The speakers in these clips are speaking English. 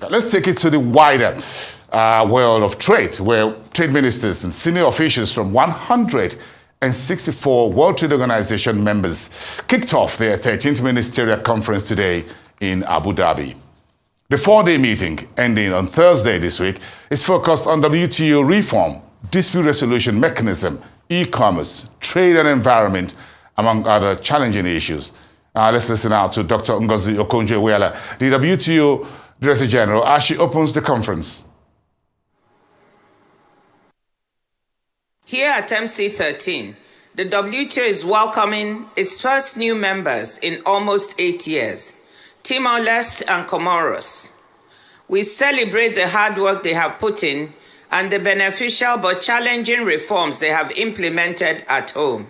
Let's take it to the wider uh, world of trade, where trade ministers and senior officials from 164 World Trade Organization members kicked off their 13th ministerial conference today in Abu Dhabi. The four-day meeting, ending on Thursday this week, is focused on WTO reform, dispute resolution mechanism, e-commerce, trade and environment, among other challenging issues. Uh, let's listen out to Dr. Ngozi Okonjo-Iweala, the WTO Director General, as she opens the conference. Here at MC13, the WTO is welcoming its first new members in almost eight years, Timor-Leste and Comoros. We celebrate the hard work they have put in and the beneficial but challenging reforms they have implemented at home.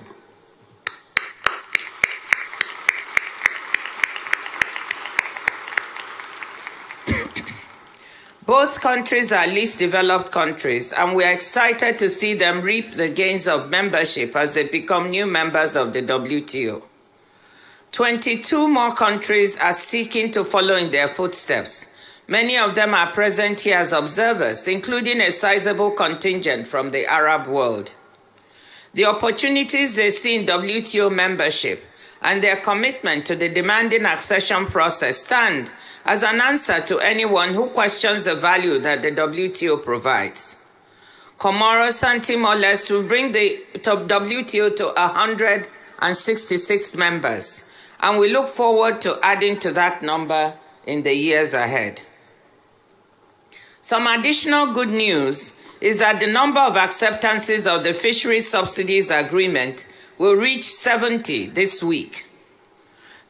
Both countries are least developed countries, and we are excited to see them reap the gains of membership as they become new members of the WTO. 22 more countries are seeking to follow in their footsteps. Many of them are present here as observers, including a sizable contingent from the Arab world. The opportunities they see in WTO membership and their commitment to the demanding accession process stand as an answer to anyone who questions the value that the WTO provides. Comoros and Timor-Leste will bring the WTO to 166 members, and we look forward to adding to that number in the years ahead. Some additional good news is that the number of acceptances of the Fisheries Subsidies Agreement will reach 70 this week.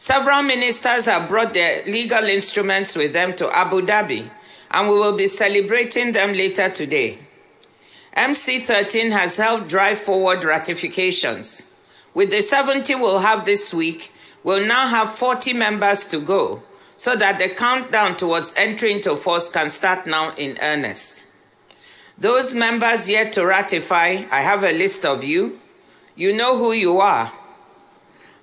Several ministers have brought their legal instruments with them to Abu Dhabi, and we will be celebrating them later today. MC13 has helped drive forward ratifications. With the 70 we'll have this week, we'll now have 40 members to go, so that the countdown towards entry into force can start now in earnest. Those members yet to ratify, I have a list of you. You know who you are.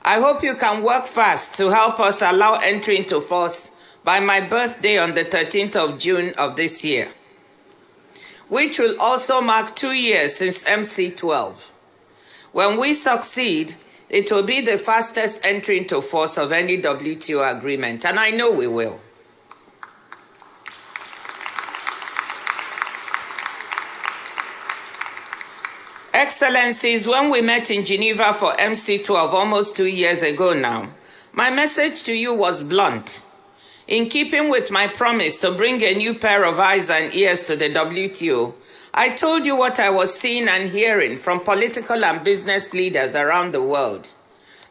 I hope you can work fast to help us allow entry into force by my birthday on the 13th of June of this year, which will also mark two years since MC12. When we succeed, it will be the fastest entry into force of any WTO agreement, and I know we will. Excellencies, when we met in Geneva for MC12 almost two years ago now, my message to you was blunt. In keeping with my promise to bring a new pair of eyes and ears to the WTO, I told you what I was seeing and hearing from political and business leaders around the world.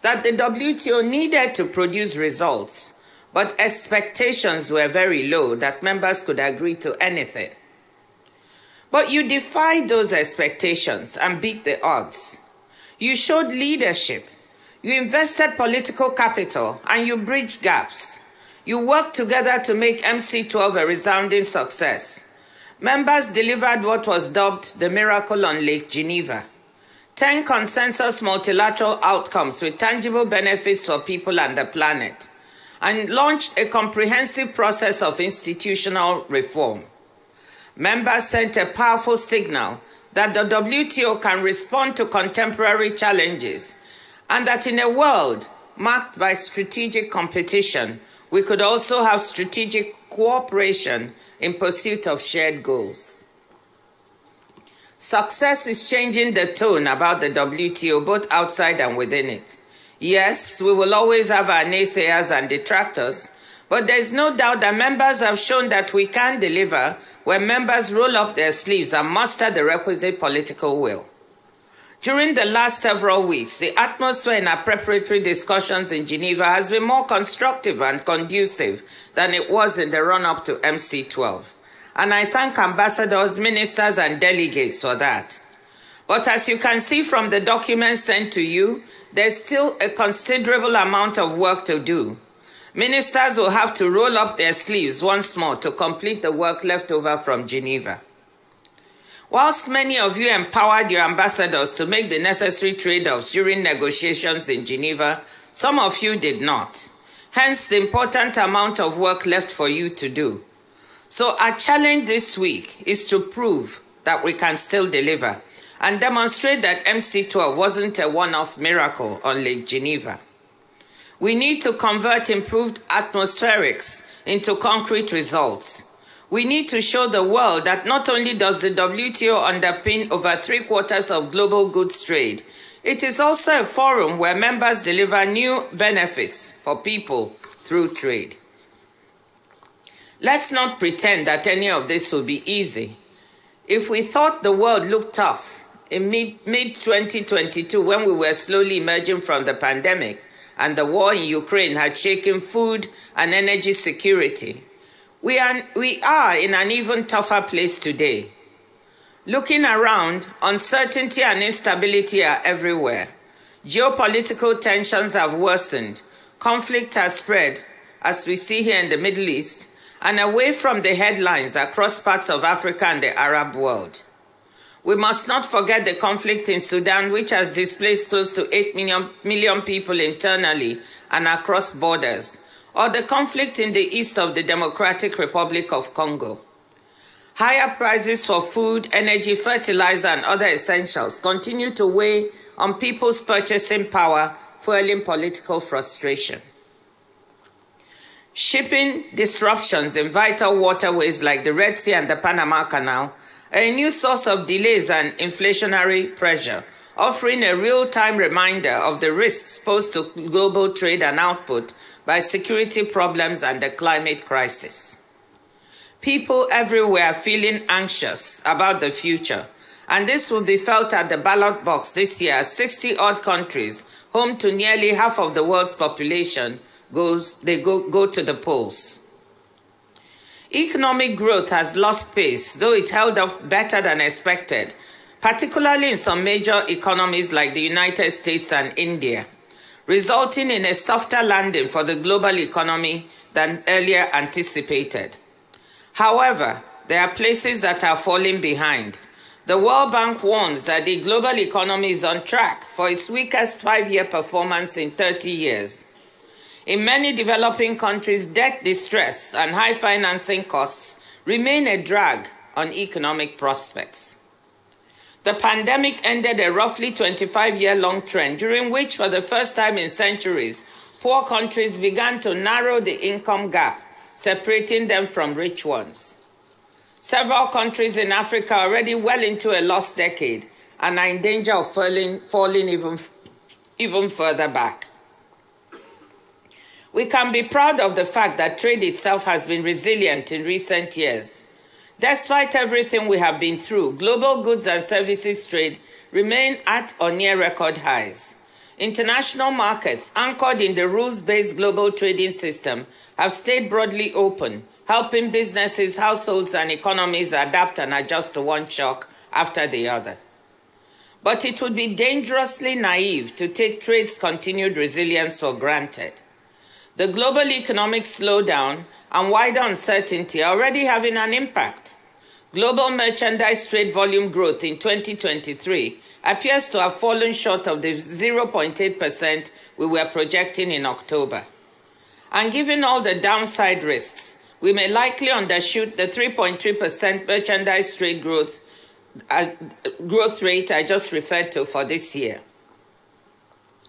That the WTO needed to produce results, but expectations were very low that members could agree to anything. But you defied those expectations and beat the odds. You showed leadership. You invested political capital and you bridged gaps. You worked together to make MC12 a resounding success. Members delivered what was dubbed the miracle on Lake Geneva. 10 consensus multilateral outcomes with tangible benefits for people and the planet, and launched a comprehensive process of institutional reform members sent a powerful signal that the WTO can respond to contemporary challenges and that in a world marked by strategic competition, we could also have strategic cooperation in pursuit of shared goals. Success is changing the tone about the WTO, both outside and within it. Yes, we will always have our naysayers and detractors, but there's no doubt that members have shown that we can deliver when members roll up their sleeves and muster the requisite political will. During the last several weeks, the atmosphere in our preparatory discussions in Geneva has been more constructive and conducive than it was in the run-up to MC12. And I thank ambassadors, ministers, and delegates for that. But as you can see from the documents sent to you, there's still a considerable amount of work to do. Ministers will have to roll up their sleeves once more to complete the work left over from Geneva. Whilst many of you empowered your ambassadors to make the necessary trade-offs during negotiations in Geneva, some of you did not. Hence the important amount of work left for you to do. So our challenge this week is to prove that we can still deliver and demonstrate that MC12 wasn't a one-off miracle on Lake Geneva. We need to convert improved atmospherics into concrete results. We need to show the world that not only does the WTO underpin over three quarters of global goods trade, it is also a forum where members deliver new benefits for people through trade. Let's not pretend that any of this will be easy. If we thought the world looked tough in mid 2022 when we were slowly emerging from the pandemic and the war in Ukraine had shaken food and energy security, we are, we are in an even tougher place today. Looking around, uncertainty and instability are everywhere. Geopolitical tensions have worsened. Conflict has spread, as we see here in the Middle East, and away from the headlines across parts of Africa and the Arab world. We must not forget the conflict in Sudan, which has displaced close to 8 million, million people internally and across borders, or the conflict in the east of the Democratic Republic of Congo. Higher prices for food, energy, fertilizer, and other essentials continue to weigh on people's purchasing power, fueling political frustration. Shipping disruptions in vital waterways like the Red Sea and the Panama Canal a new source of delays and inflationary pressure, offering a real-time reminder of the risks posed to global trade and output by security problems and the climate crisis. People everywhere are feeling anxious about the future, and this will be felt at the ballot box this year 60 odd countries, home to nearly half of the world's population, goes, they go, go to the polls. Economic growth has lost pace, though it held up better than expected, particularly in some major economies like the United States and India, resulting in a softer landing for the global economy than earlier anticipated. However, there are places that are falling behind. The World Bank warns that the global economy is on track for its weakest five-year performance in 30 years. In many developing countries, debt distress and high financing costs remain a drag on economic prospects. The pandemic ended a roughly 25 year long trend during which, for the first time in centuries, poor countries began to narrow the income gap, separating them from rich ones. Several countries in Africa are already well into a lost decade and are in danger of falling, falling even, even further back. We can be proud of the fact that trade itself has been resilient in recent years. Despite everything we have been through, global goods and services trade remain at or near record highs. International markets, anchored in the rules-based global trading system, have stayed broadly open, helping businesses, households, and economies adapt and adjust to one shock after the other. But it would be dangerously naive to take trade's continued resilience for granted. The global economic slowdown and wider uncertainty are already having an impact. Global merchandise trade volume growth in 2023 appears to have fallen short of the 0.8% we were projecting in October. And given all the downside risks, we may likely undershoot the 3.3% merchandise trade growth, uh, growth rate I just referred to for this year.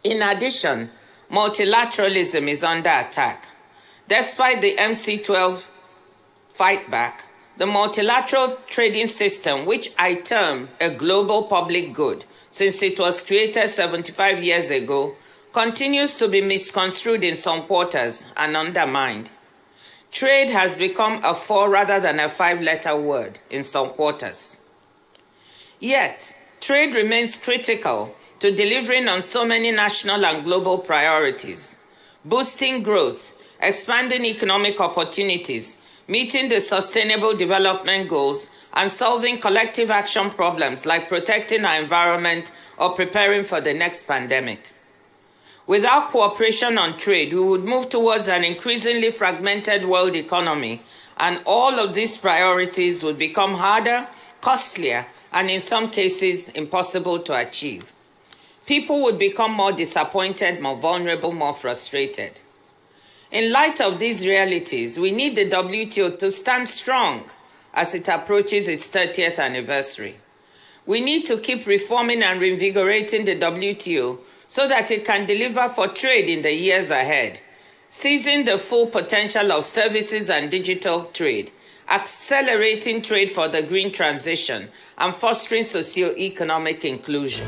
In addition, multilateralism is under attack. Despite the MC12 fight back, the multilateral trading system, which I term a global public good since it was created 75 years ago, continues to be misconstrued in some quarters and undermined. Trade has become a four rather than a five letter word in some quarters. Yet, trade remains critical to delivering on so many national and global priorities, boosting growth, expanding economic opportunities, meeting the sustainable development goals, and solving collective action problems like protecting our environment or preparing for the next pandemic. Without cooperation on trade, we would move towards an increasingly fragmented world economy, and all of these priorities would become harder, costlier, and in some cases impossible to achieve people would become more disappointed, more vulnerable, more frustrated. In light of these realities, we need the WTO to stand strong as it approaches its 30th anniversary. We need to keep reforming and reinvigorating the WTO so that it can deliver for trade in the years ahead, seizing the full potential of services and digital trade, accelerating trade for the green transition, and fostering socio-economic inclusion.